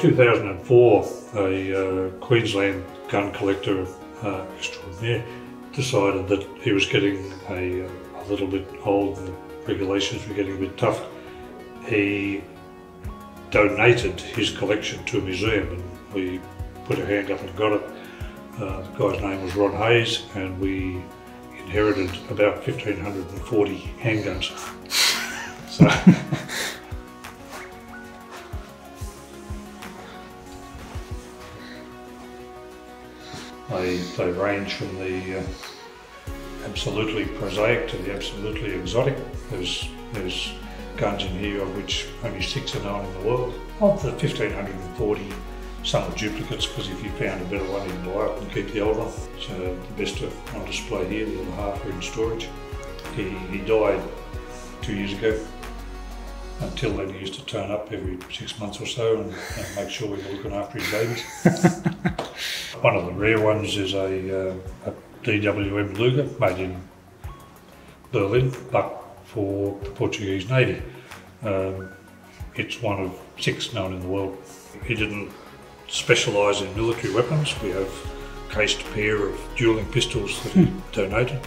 2004, a uh, Queensland gun collector uh, extraordinaire decided that he was getting a, a little bit old the regulations were getting a bit tough. He donated his collection to a museum and we put a hand up and got it. Uh, the guy's name was Ron Hayes and we inherited about 1,540 handguns. So They, they range from the uh, absolutely prosaic to the absolutely exotic. There's, there's guns in here of which only six are known in the world. Of the 1540, some are duplicates because if you found a better one, you'd buy it and keep the old one. So the best are on display here, the other half are in storage. He, he died two years ago. Until then, he used to turn up every six months or so and, and make sure we were looking after his babies. One of the rare ones is a, uh, a DWM Luger made in Berlin, but for the Portuguese Navy. Um, it's one of six known in the world. He didn't specialise in military weapons. We have a cased pair of dueling pistols that he donated.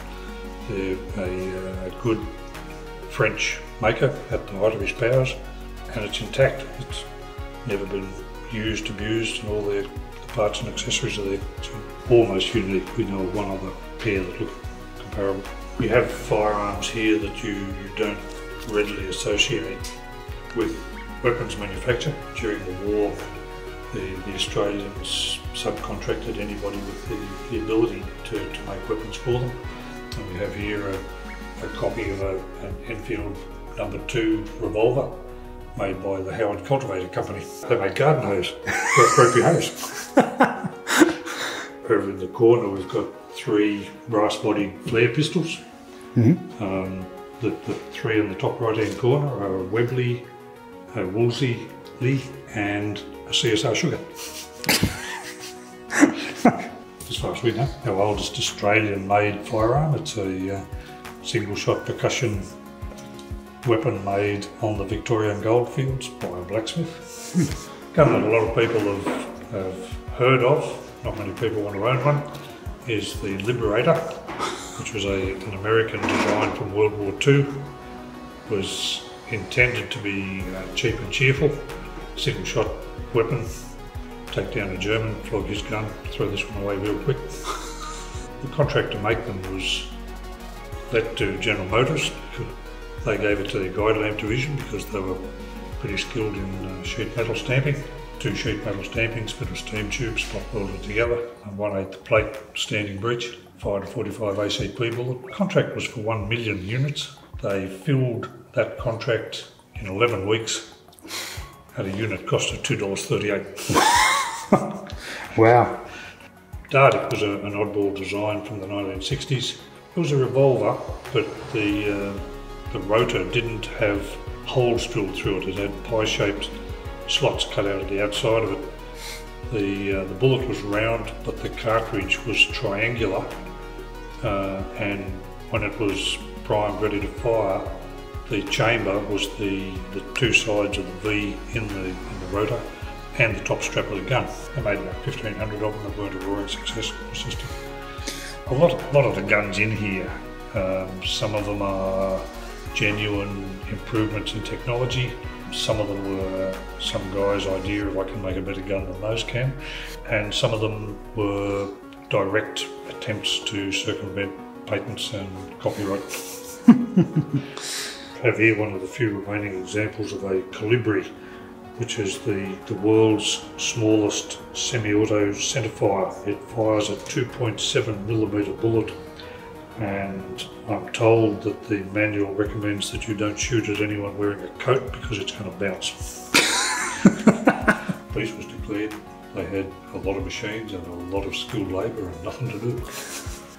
They're a, a good French maker at the height of his powers, and it's intact. It's never been used, abused, and all the, parts and accessories are there. It's almost unique. We know of one other pair that look comparable. We have firearms here that you, you don't readily associate with weapons manufacture. During the war, the, the Australians subcontracted anybody with the, the ability to, to make weapons for them. And we have here a, a copy of a, an Enfield number two revolver made by the Howard Cultivator Company. They make garden hose for appropriate hose. Over in the corner we've got three brass body flare pistols. Mm-hmm. Um, the, the three in the top right hand corner are a Webley, a Woolsey Lee and a CSR Sugar. as far as we know, our oldest Australian made firearm. It's a uh, single shot percussion weapon made on the Victorian goldfields by a blacksmith. Gun that a lot of people have, have heard of, not many people want to own one, is the Liberator, which was a, an American design from World War II. Was intended to be uh, cheap and cheerful, single shot weapon, take down a German, flog his gun, throw this one away real quick. The contract to make them was let to General Motors. They gave it to their guide lamp division because they were pretty skilled in uh, sheet metal stamping. Two sheet metal stampings, bit of steam tube, spot welded together, and one eighth plate standing breech, 5 to 45 ACP bullet. The contract was for 1 million units. They filled that contract in 11 weeks at a unit cost of $2.38. Wow. Dardick was a, an oddball design from the 1960s. It was a revolver, but the uh, the rotor didn't have holes drilled through it. It had pie-shaped slots cut out of the outside of it. The uh, the bullet was round, but the cartridge was triangular, uh, and when it was primed, ready to fire, the chamber was the, the two sides of the V in the in the rotor and the top strap of the gun. They made about 1,500 of them that weren't a roaring success system. A lot, a lot of the guns in here, um, some of them are genuine improvements in technology. Some of them were some guy's idea of I can make a better gun than those can. And some of them were direct attempts to circumvent patents and copyright. have here one of the few remaining examples of a Kolibri, which is the, the world's smallest semi-auto centerfire. It fires a 2.7 millimeter bullet and I'm told that the manual recommends that you don't shoot at anyone wearing a coat because it's going to bounce. Peace was declared. They had a lot of machines and a lot of skilled labour and nothing to do.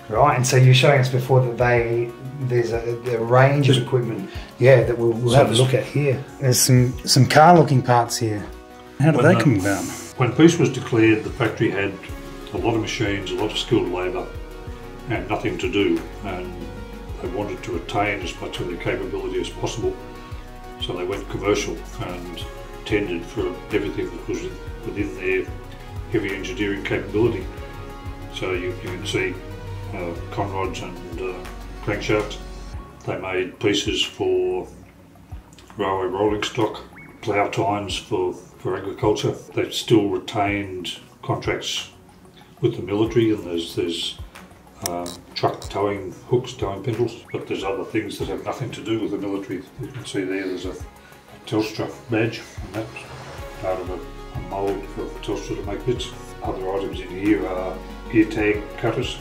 Right, and so you're showing us before that they there's a, a range of equipment, yeah, that we'll, we'll have a look at here. There's some some car looking parts here. How did When they the- come about? When peace was declared, the factory had a lot of machines, a lot of skilled labour, and nothing to do. And they wanted to attain as much of their capability as possible. So they went commercial, and intended for everything that was within their heavy engineering capability. So you, you can see uh, conrods and uh, crankshafts. They made pieces for railway rolling stock, plough tines for, for agriculture. They've still retained contracts with the military and there's, there's um, truck towing hooks, towing pintles, but there's other things that have nothing to do with the military. You can see there, there's a Telstra badge, and that's part of a, a mould for Telstra to make bits. Other items in here are ear tag cutters.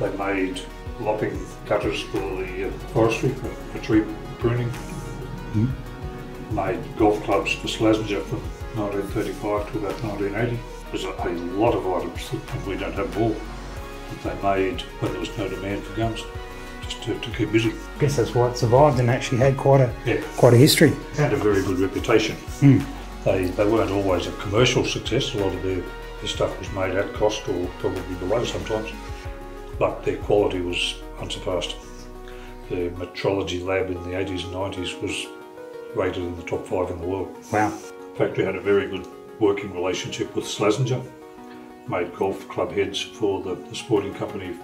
They made lopping cutters for the uh, forestry, for, for tree pruning. Mm. Made golf clubs for Slazenger from 1935 to about 1980. There's a, a lot of items that we don't have more they made when there was no demand for guns, just to, to keep busy. I guess that's why it survived and actually had quite a Yeah, quite a history. and a very good reputation. Mm. They, they weren't always a commercial success. A lot of their, their stuff was made at cost or probably below sometimes, but their quality was unsurpassed. The metrology lab in the 80s and 90s was rated in the top five in the world. Wow. The factory had a very good working relationship with Slazenger, made golf club heads for the, the sporting company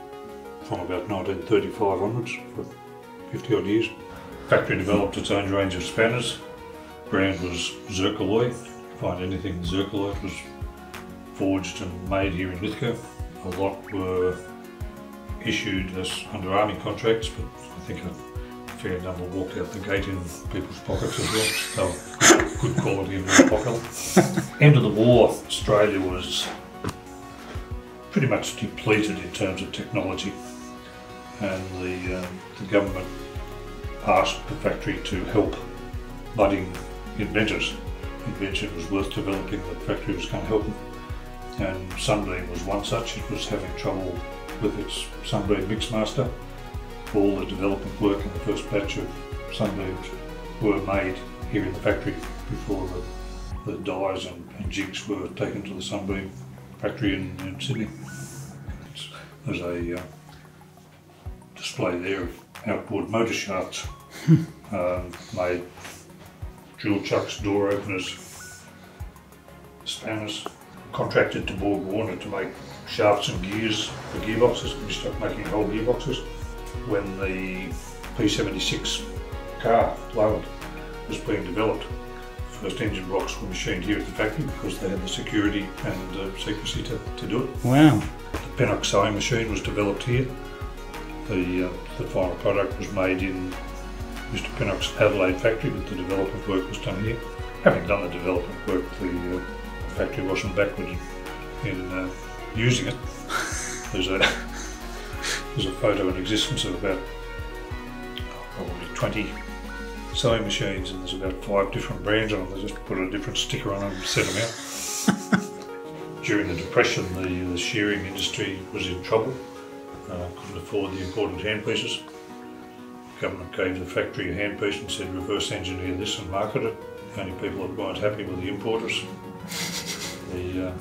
from about 1935 onwards for 50 odd years. Factory developed its own range of spanners. Brand was Zircaloy. Find anything Zircaloy was forged and made here in Lithgow. A lot were issued as under army contracts, but I think a fair number walked out the gate in people's pockets as well. Were good quality in well popular. End of the war, Australia was pretty much depleted in terms of technology, and the, um, the government asked the factory to help budding inventors. Invention was worth developing, the factory was going to help them. And Sunbeam was one such, it was having trouble with its Sunbeam Mixmaster. All the development work in the first batch of Sunbeams were made here in the factory before the, the dies and, and jigs were taken to the Sunbeam factory in, in Sydney. There's a uh, display there of outboard motor shafts um, made drill chucks, door openers, spanners, contracted to Borg Warner to make shafts and gears for gearboxes. We started making whole gearboxes when the P76 car, Leyland, was being developed. First engine blocks were machined here at the factory because they had the security and uh, secrecy to, to do it. Wow. The Pennock sewing machine was developed here. The, uh, the final product was made in Mr. Pennock's Adelaide factory, but the development work was done here. Having done the development work, the uh, factory wasn't backward in, uh, using it. There's a there's a photo in existence of about probably 20 sewing machines, and there's about five different brands on them. They just put a different sticker on them and set them out. During the Depression, the, the shearing industry was in trouble. Uh, couldn't afford the imported handpieces. The Government gave the factory a handpiece and said reverse engineer this and market it. The only people that weren't happy were the importers. The, uh,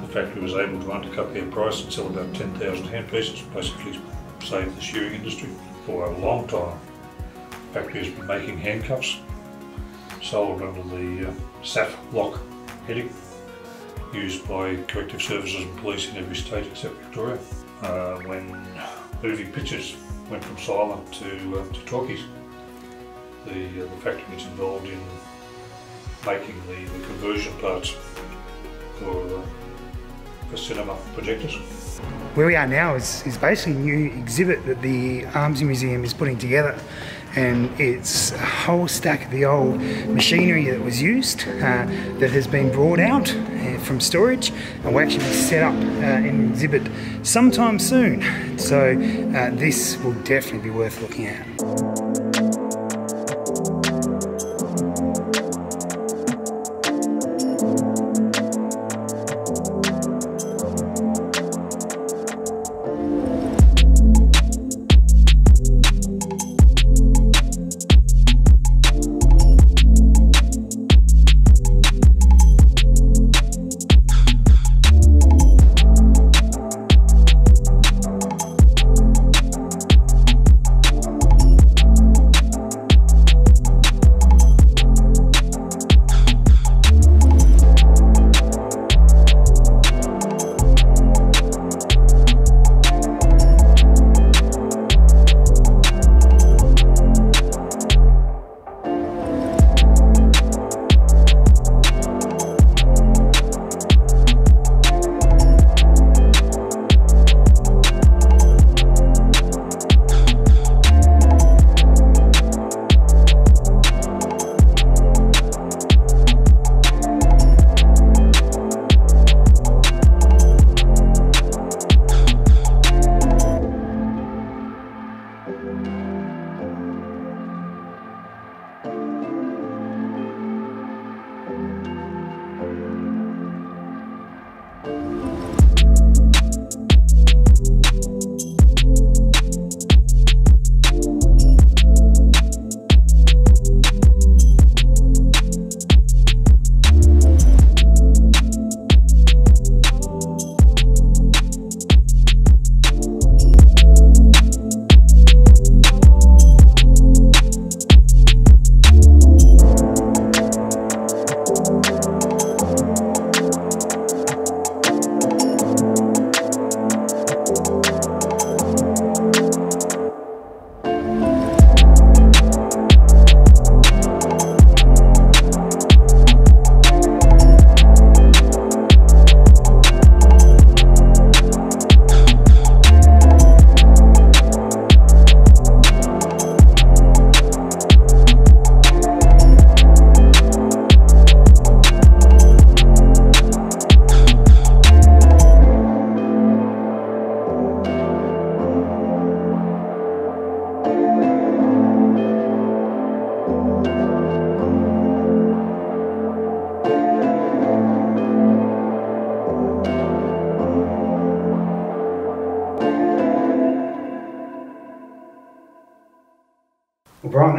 the factory was able to undercut their price and sell about 10,000 handpieces, basically saved the shearing industry. For a long time, factory has been making handcuffs, sold under the uh, SAF lock heading, used by corrective services and police in every state except Victoria. Uh, when moving pictures went from silent to, uh, to talkies, the, uh, the factory was involved in making the, the conversion parts for, uh, for cinema projectors. Where we are now is, is basically a new exhibit that the Arms Museum is putting together. And it's a whole stack of the old machinery that was used uh, that has been brought out uh, from storage and will actually be set up uh, in exhibit sometime soon. So uh, this will definitely be worth looking at.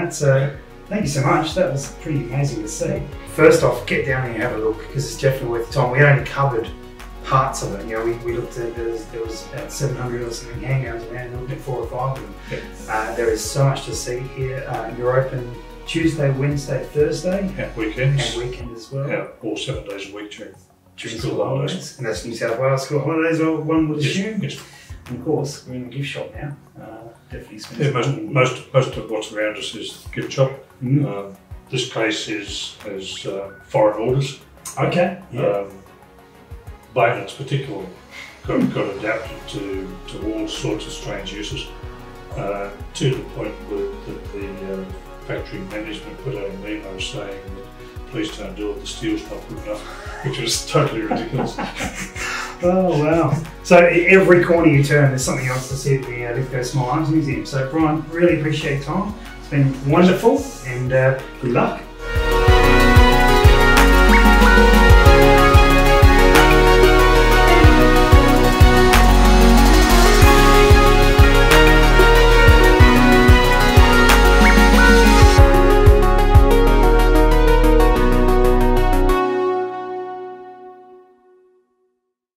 Well, Brian, that's thank you so much. That was pretty amazing to see. First off, get down there and have a look because it's definitely worth the time. We only covered parts of it. You know, we, we looked at there was, there was about 700 or something hangouts around. We looked at four or five of them. Yeah. Uh, there is so much to see here. Uh, you're open Tuesday, Wednesday, Thursday, Yeah, weekends. and weekend as well. Yeah, all seven days a week during During school holidays. holidays. And that's New South Wales school holidays, or one would Yes, assume. yes. And of course, we're in the gift shop now. Uh, definitely spend Yeah, most, most, most of what's around us is gift shop. Mm. Um, this place is, is uh, foreign orders. Okay. Yeah. Um, bayonets particularly got, got adapted to, to all sorts of strange uses uh, to the point where that the uh, factory management put out a memo saying that please don't do it, the steel's not good enough, which was totally ridiculous. Oh wow! So every corner you turn, there's something else to see at the uh, Lithgow Small Arms Museum. So Brian, really appreciate your time. It's been wonderful, and uh, good luck.